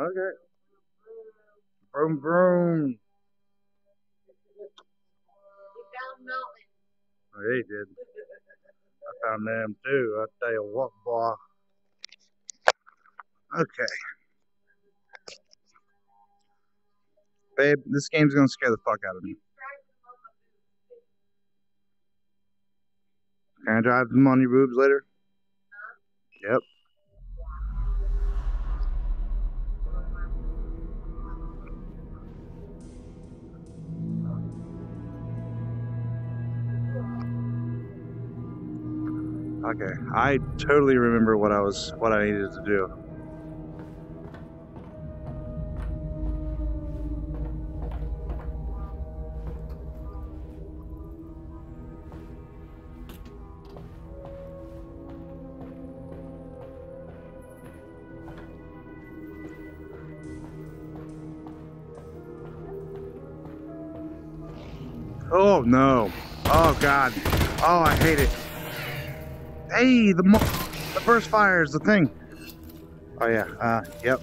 Okay. Broom, broom. We found mountains. Oh, he did. I found them too. I tell you what, boy. Okay. Babe, this game's gonna scare the fuck out of me. Can I drive them on your boobs later? Yep. Okay, I totally remember what I was what I needed to do. Oh no. Oh god. Oh, I hate it. Hey, the the burst fire is the thing. Oh yeah. Uh, yep.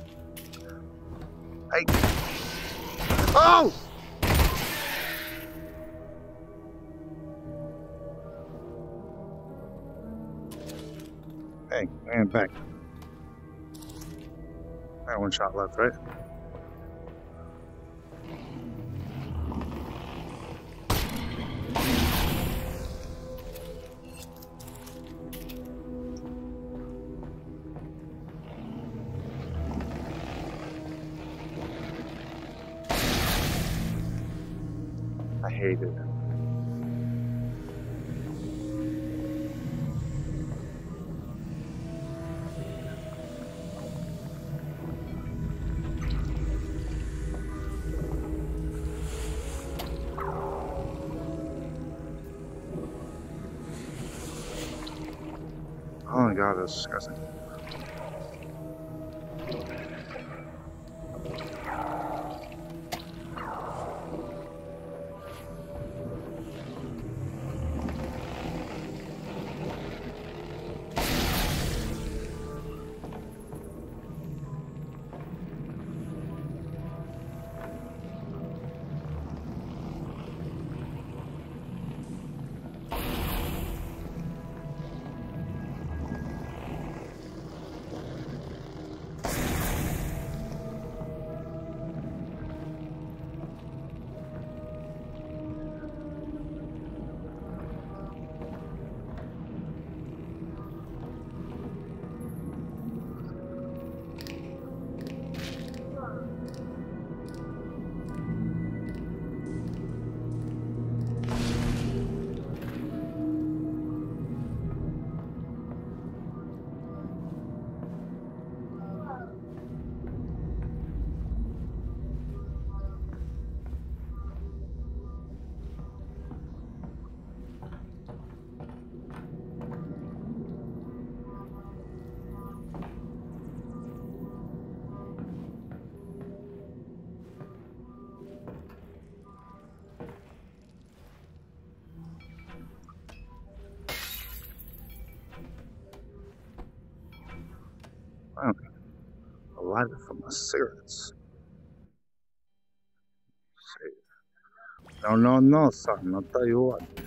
Hey. Oh! Hey, man, back. Got one shot left, right? Oh lighter for my cigarettes. No, no, no, son. I'll tell you what.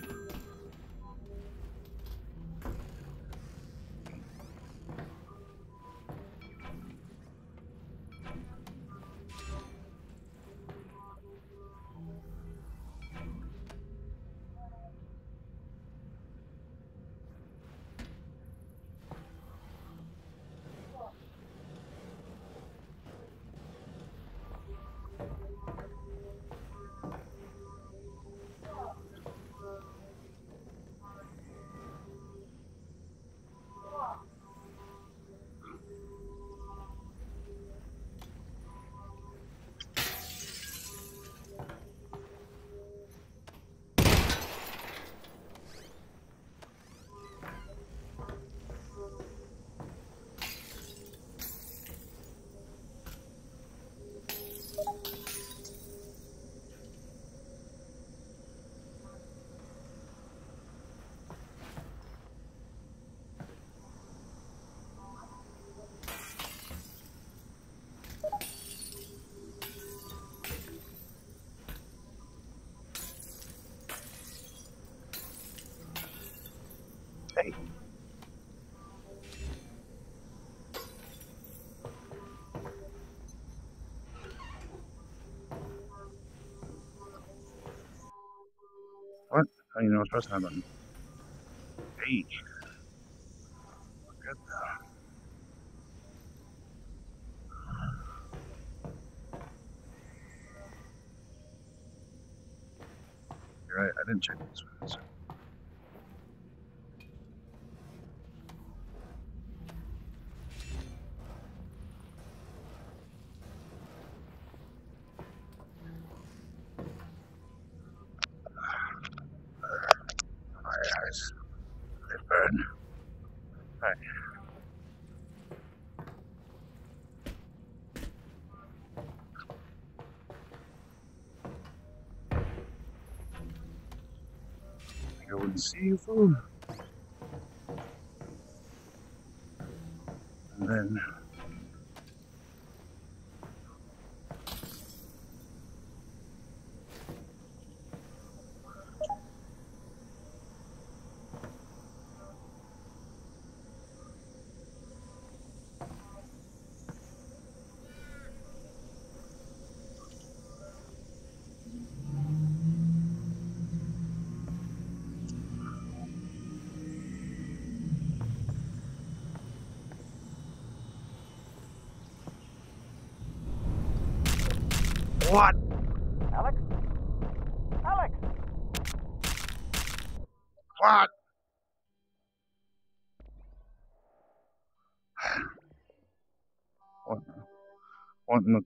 way. What? How do you know it's pressing that button? Page. You're right, I didn't check this one. I wouldn't see you, fool. And then. What? Alyx? Alyx! What? What? In the?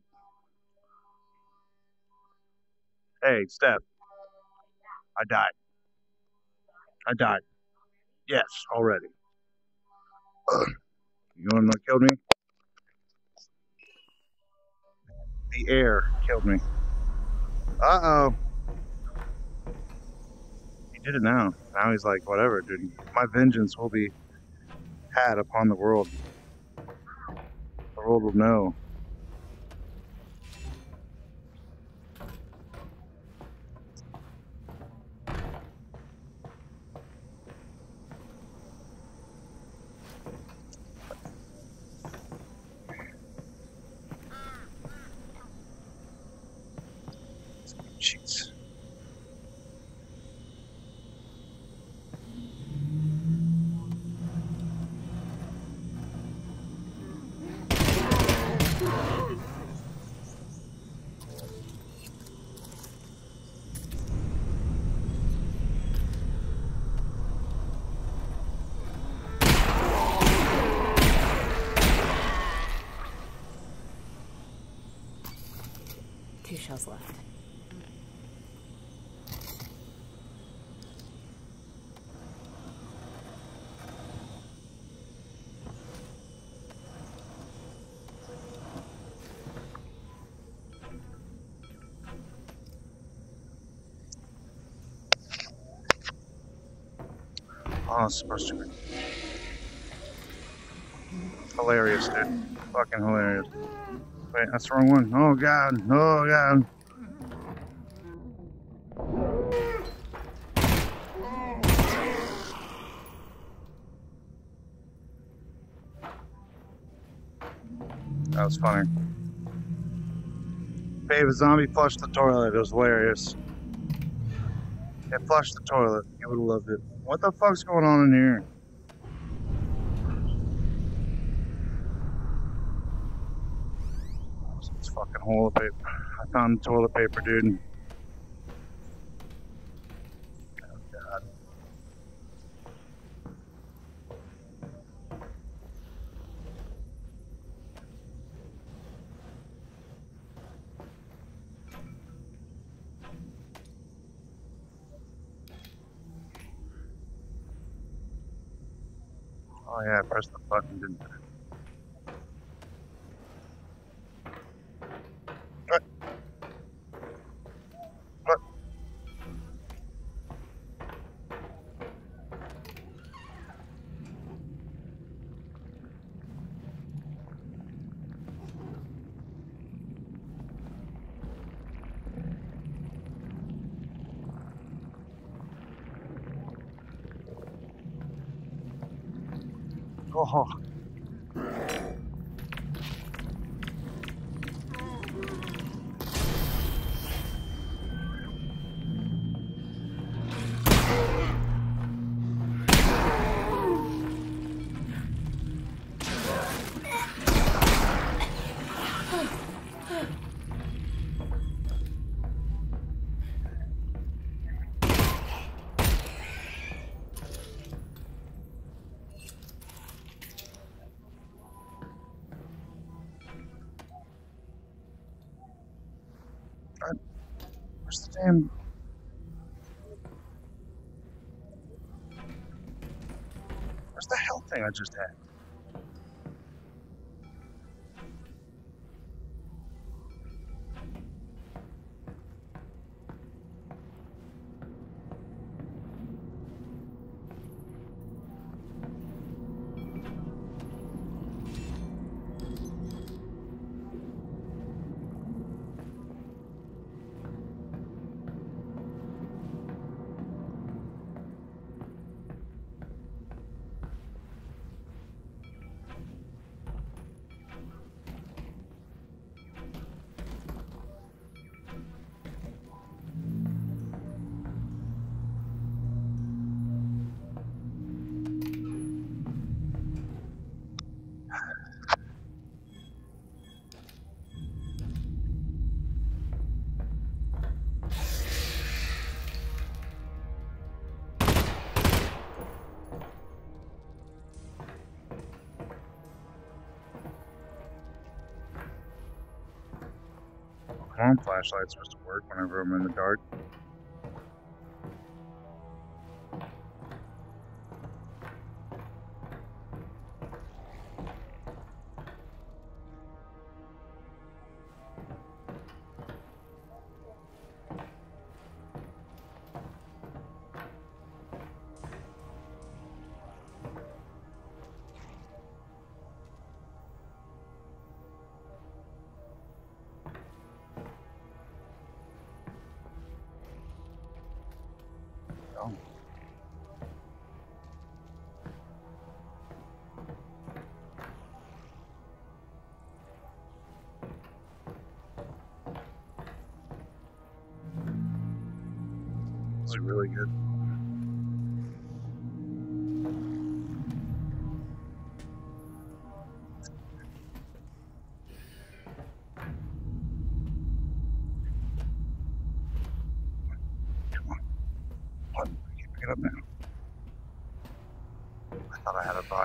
Hey, Steph. I died. I died. Yes, already. You know what killed me? The air killed me. Uh oh. He did it now. Now he's like, whatever, dude. My vengeance will be had upon the world. The world will know. Jeez. Two shells left. Oh, supposed to be. Hilarious, dude. Fucking hilarious. Wait, that's the wrong one. Oh, God. Oh, God. That was funny. Babe, a zombie flushed the toilet. It was hilarious. It flushed the toilet. You would have loved it. What the fuck's going on in here? It's fucking of paper. I found toilet paper, dude. Oh, God. Oh yeah, I pressed the button, didn't damn. Where's the hell thing I just had? Come on, flashlight's supposed to work whenever I'm in the dark.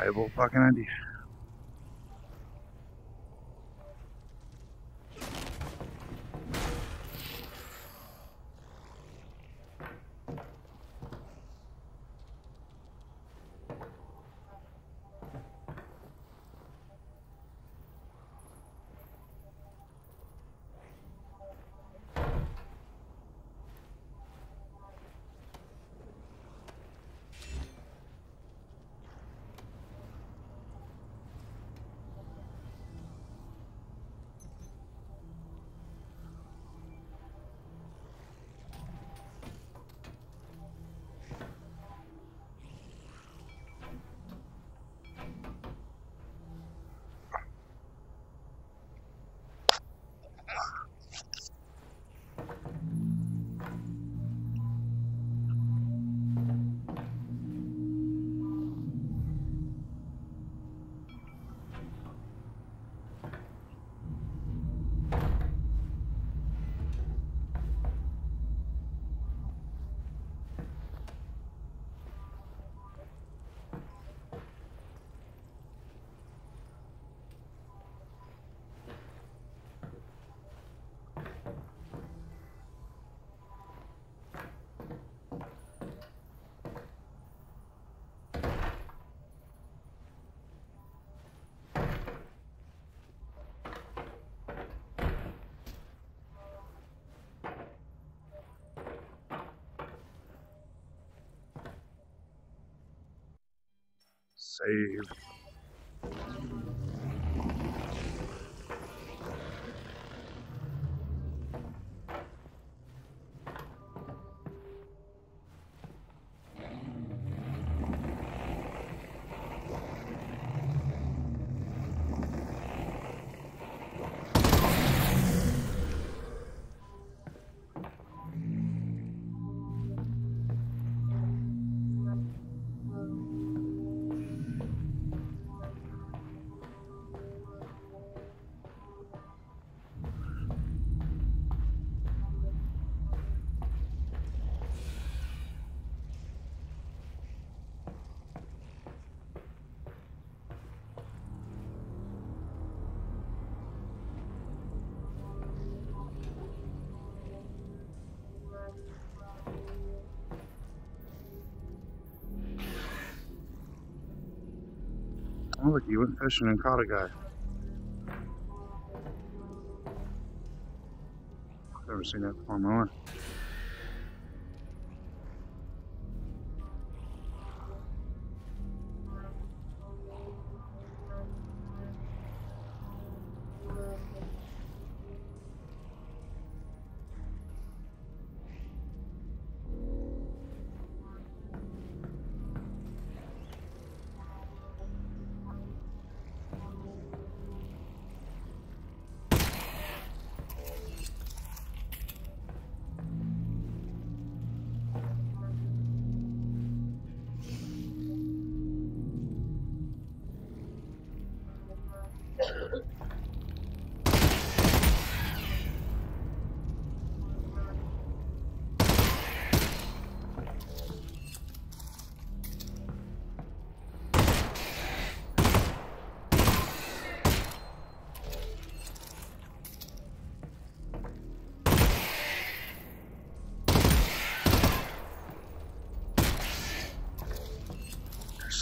I had a viable Save. Oh, look, you went fishing and caught a guy. I've Never seen that before in my life.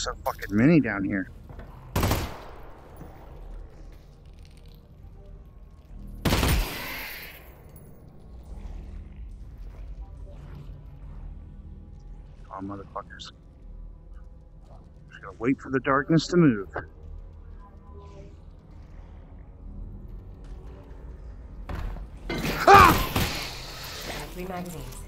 So fucking many down here. Oh, motherfuckers. Just gotta wait for the darkness to move. Ah! Three magazines.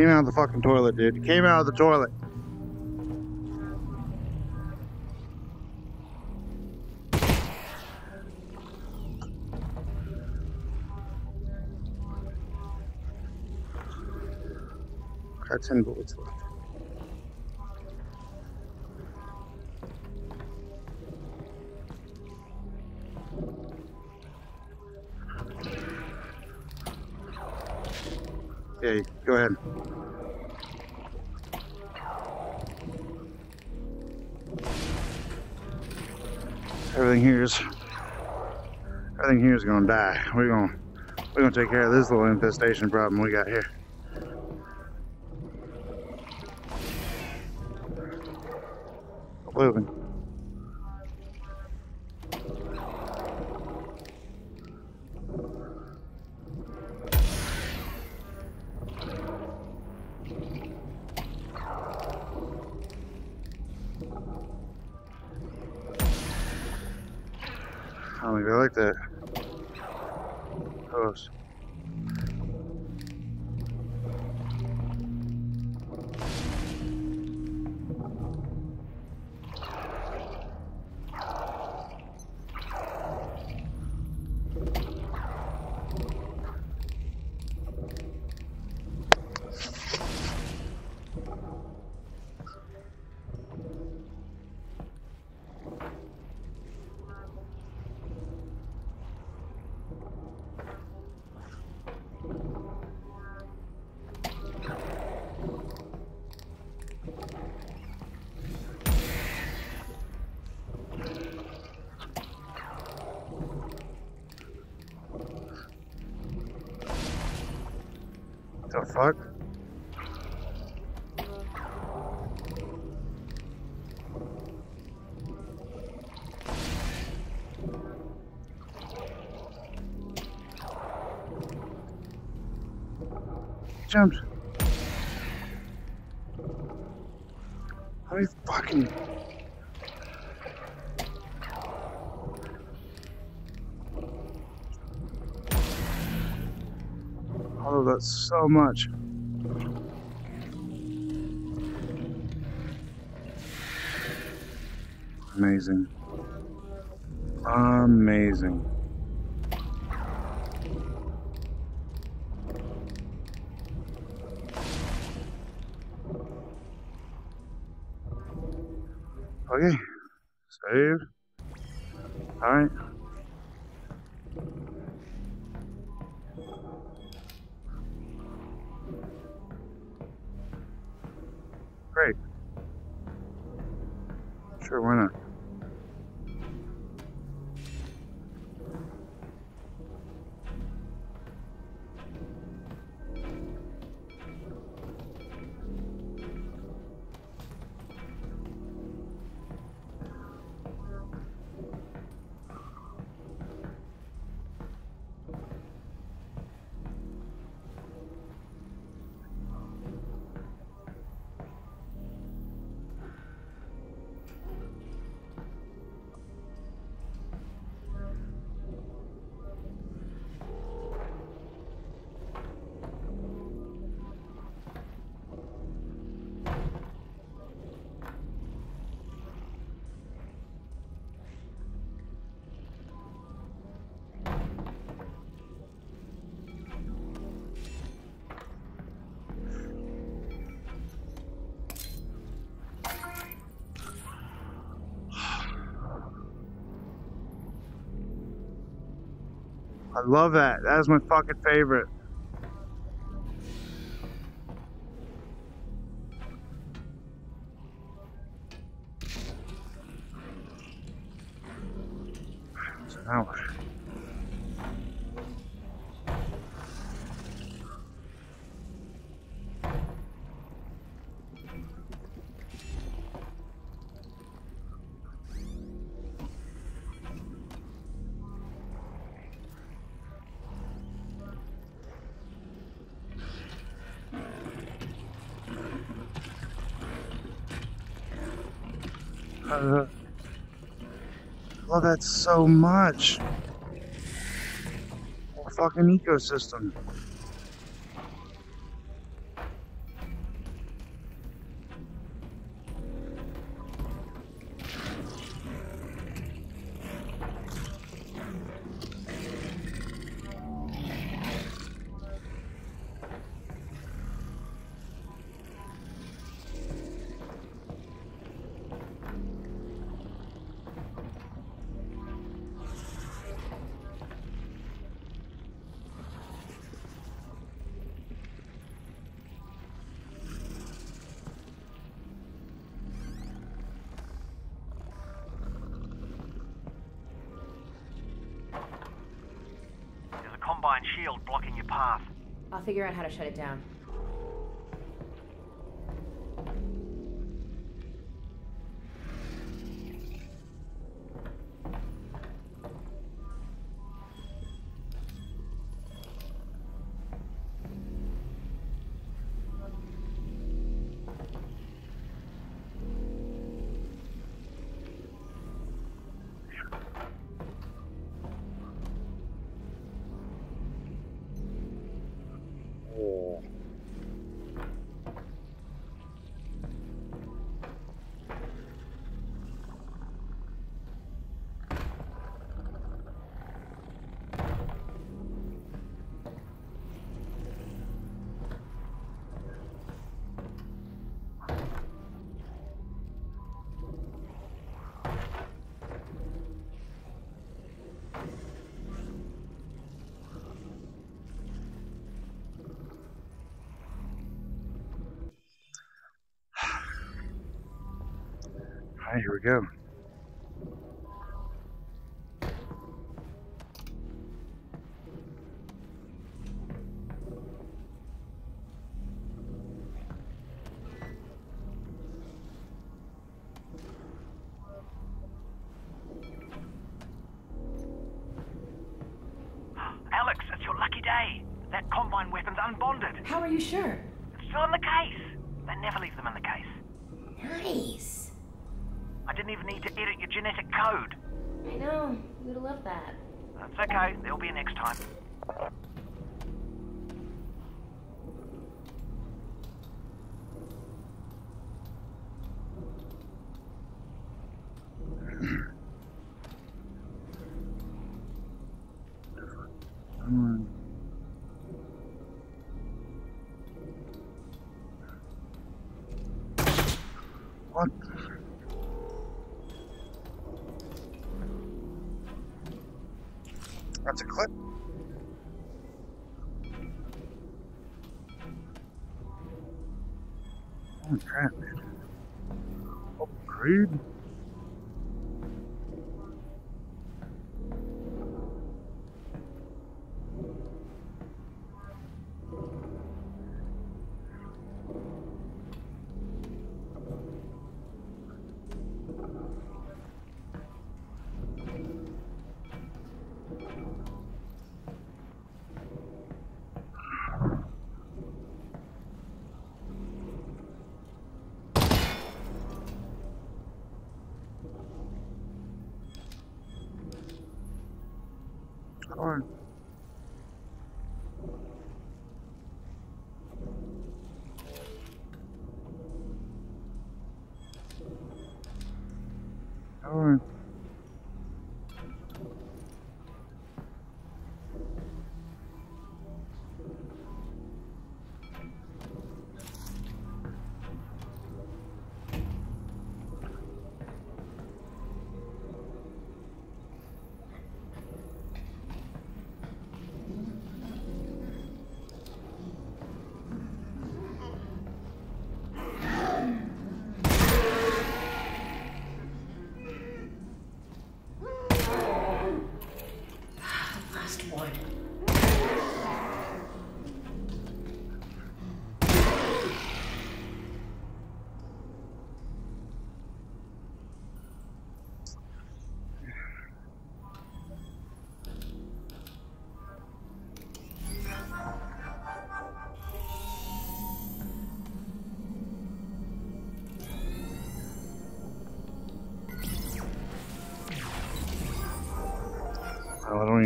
Came out of the fucking toilet, dude. Came out of the toilet. Got 10 bullets left. Here is gonna die. We're gonna we're gonna take care of this little infestation problem we got here. Moving. The fuck? Jumped. That's so much. Amazing. Amazing. I love that. That is my fucking favorite. Uh, love that so much. Fucking ecosystem. Figure out how to shut it down. Right, here we go. Alyx, it's your lucky day. That combine weapon's unbonded. How are you sure? It's still in the case. They never leave them in the case. Nice. I didn't even need to edit your genetic code. I know. You would love that. That's okay. There'll be a next time. Hmm. What? That's a clip. Oh crap, man. Oh,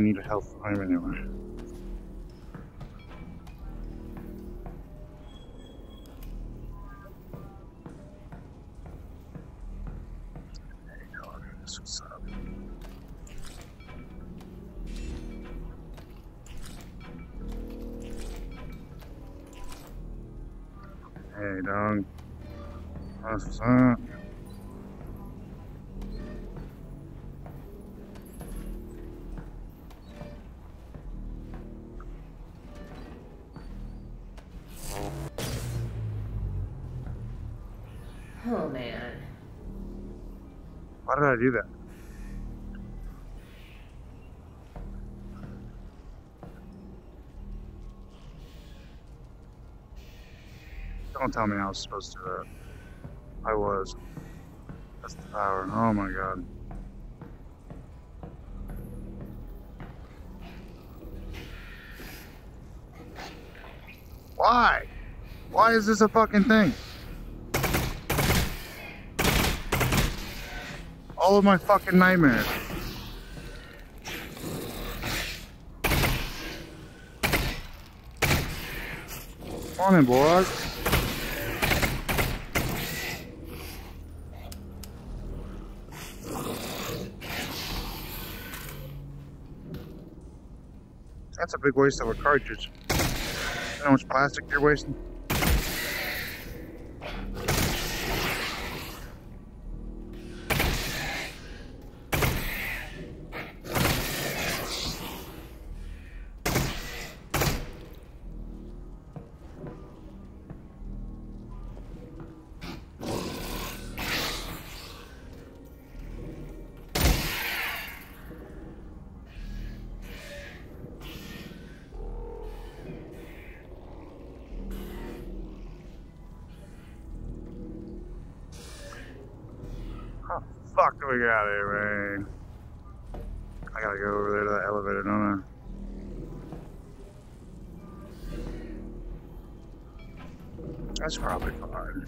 need a health item anyway. Why did I do that? Don't tell me I was supposed to do that. I was. That's the power. Oh my god. Why? Why is this a fucking thing? All of my fucking nightmares. Come on in, boys. That's a big waste of a cartridge. You know how much plastic you're wasting? Do we of here, man? I gotta go over there to that elevator, don't I? That's probably fine.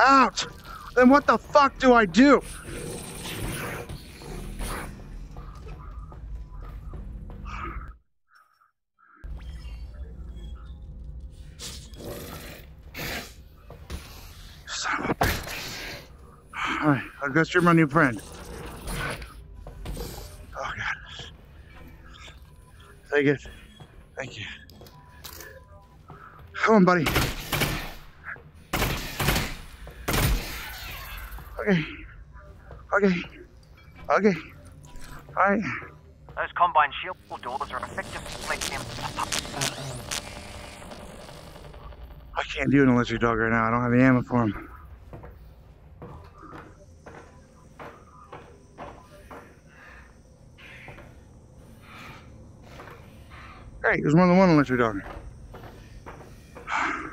Out! Then what the fuck do I do? Alright, I guess you're my new friend. Oh god. Take it. Thank you. Come on, buddy. Okay. Okay. Okay. Alright. Those combine shield doors are effectively I can't do an electric dog right now. I don't have the ammo for him. Great, there's more than one electric dog.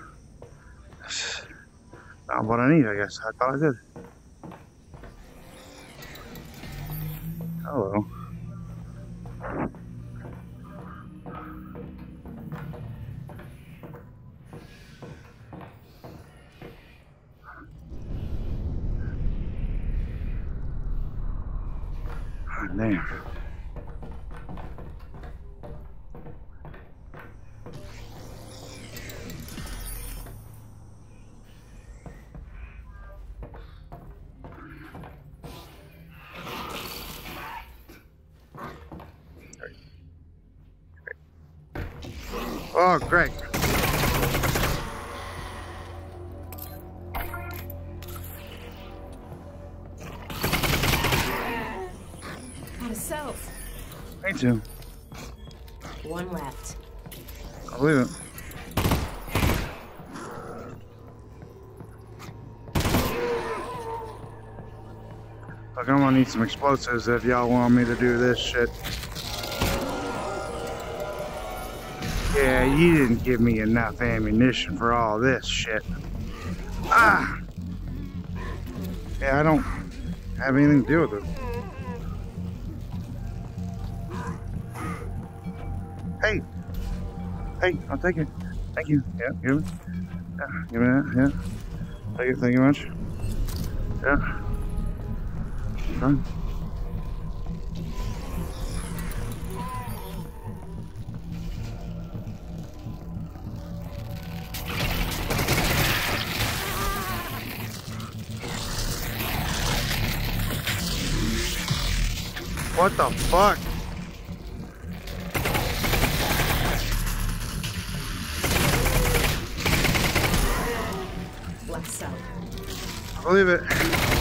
That's Not what I need, I guess. I thought I did. Hello. There. Oh, great. Of. Me too. One left. I believe it. I'm gonna need some explosives if y'all want me to do this shit. You didn't give me enough ammunition for all this shit. Ah! Yeah, I don't have anything to do with it. Hey! Hey, I'll take it. Thank you. Yeah, give me. Yeah, give me that. Yeah. Thank you. Thank you much. Yeah. Done. What the fuck? South. Believe it.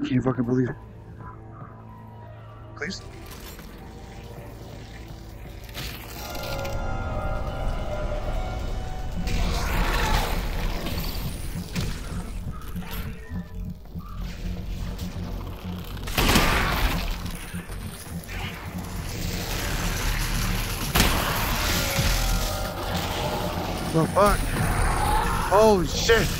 I can't fucking believe it. Please? The fuck? Holy shit!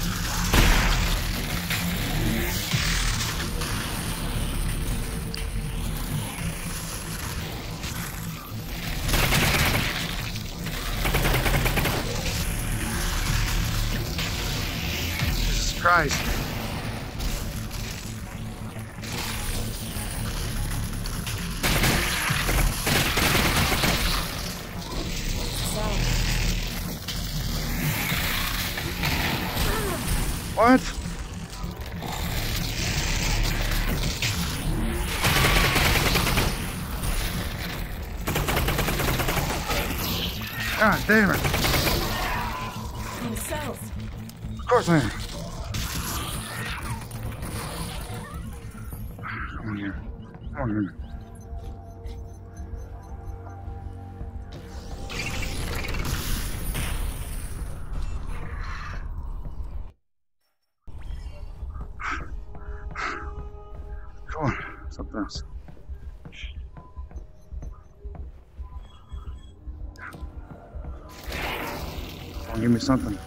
God damn it. Of course I am. Something.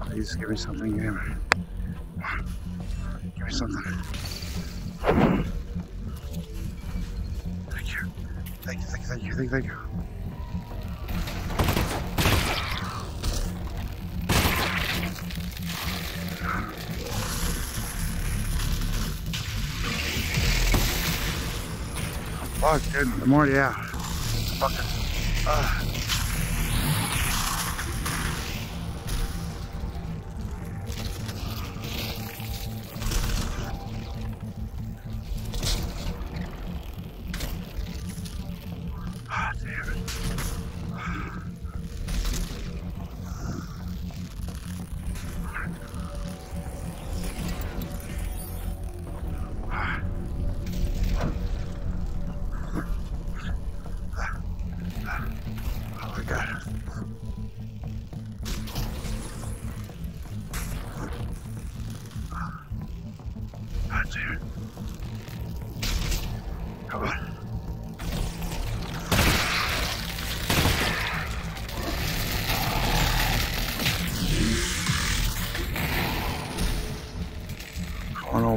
Please give me something. Me, give me something. Thank you. Thank you, thank you, thank you, thank you, Fuck, dude. I'm already. Fucking. Uh.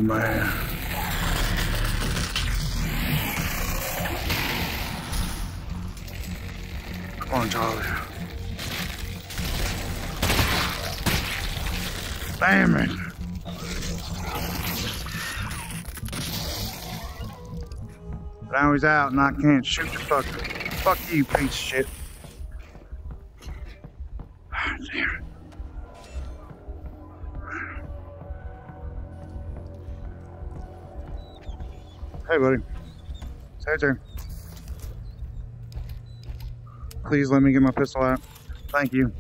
Man. Come on, Charlie. Damn it. Now he's out and I can't shoot the fucker. Fuck you, piece of shit. It. Please let me get my pistol out. Thank you.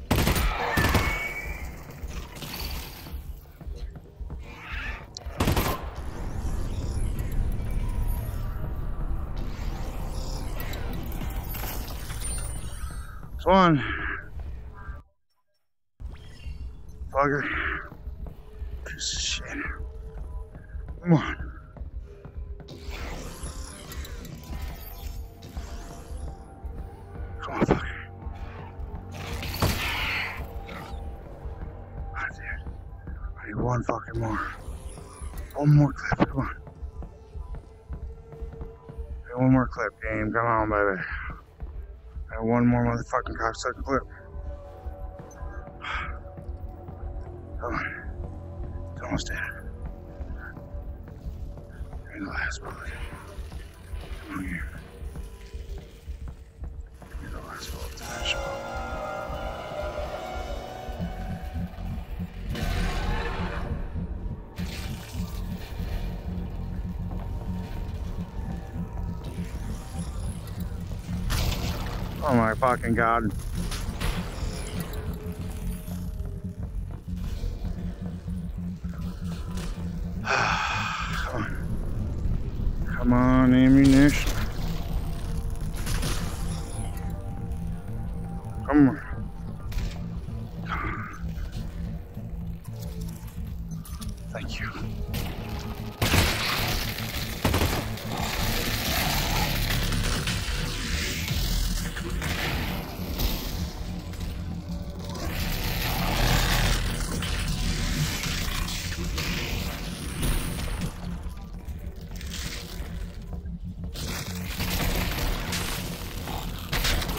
One. Fucker. Piece of shit. Come on. One more. One more clip, come on. Hey, One more clip, game. Come on, baby. And one more motherfucking cocksucker clip. Come on. It's almost dead. Me the last bullet. Fucking god.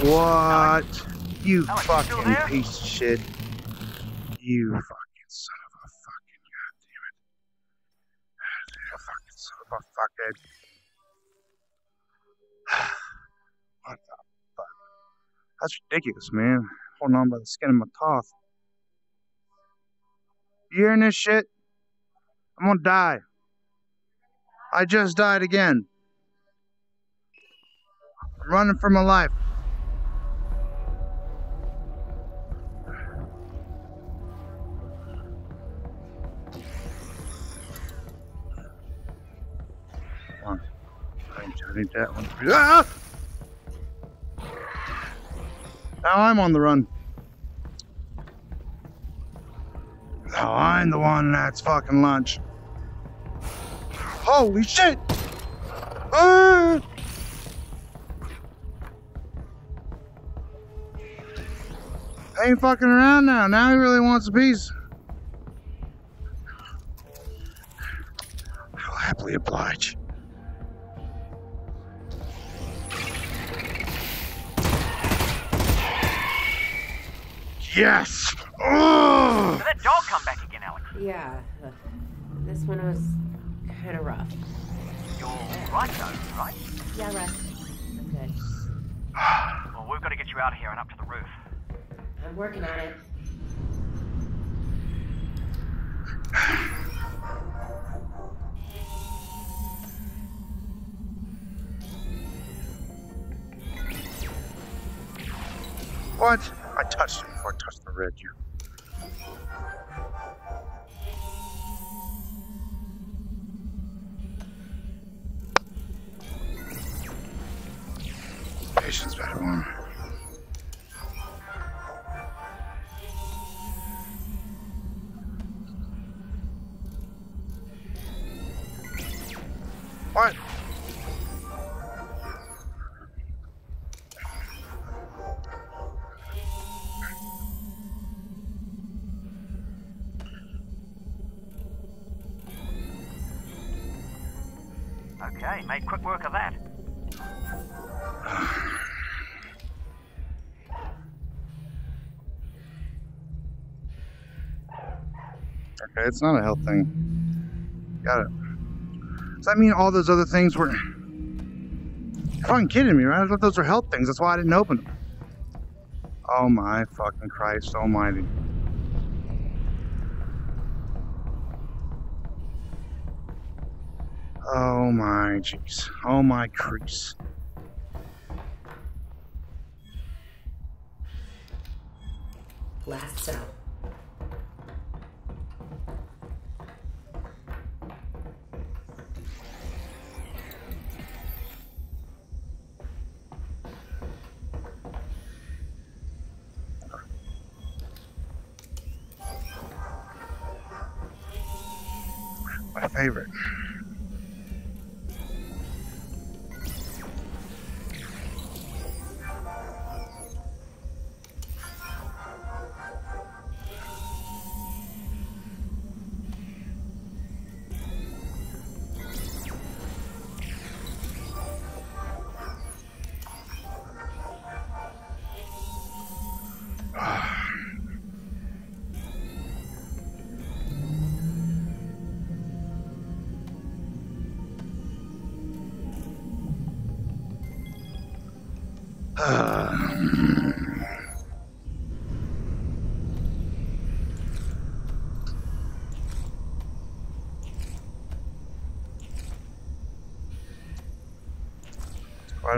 What? You Alyx, you fucking there? piece of shit. You fucking son of a fucking goddamn it. You fucking son of a fucking. What the fuck? That's ridiculous, man. Holding on by the skin of my teeth. You hearing this shit? I'm gonna die. I just died again. I'm running for my life. I need that one. Ah! Now I'm on the run. Now I'm the one that's fucking lunch. Holy shit! Ah! I ain't fucking around now. Now he really wants a piece. I will happily oblige. Yes! Oh! Did that dog come back again, Alyx? Yeah. This one was kind of rough. You're right, though, right? Yeah, Russ. I'm good. Well, we've got to get you out of here and up to the roof. I'm working on it. What? I touched him before I touched the red. You. Patience, better one. Okay, it's not a health thing. Got it. Does that mean all those other things were. You're fucking kidding me, right? I thought those were health things. That's why I didn't open them. Oh my fucking Christ almighty. Oh my jeez. Oh my crease. Last cell.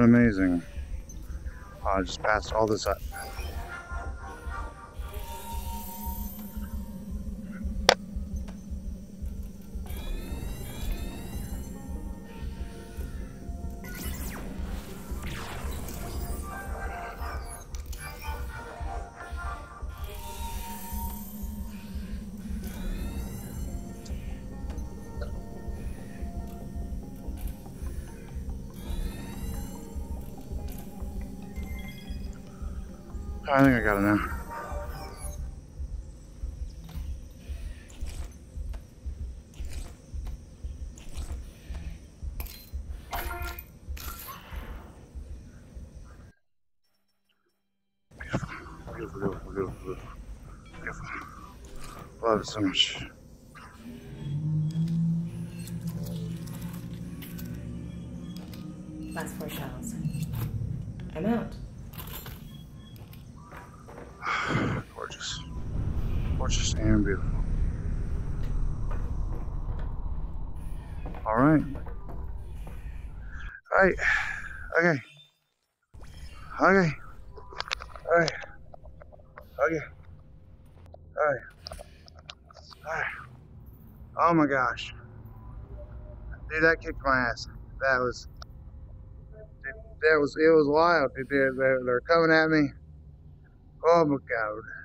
Amazing. Oh, I just passed all this up. I think I got it now. Love it so much. Kicked my ass. That was. That was. It was wild. They're, they're, coming at me. Oh my god.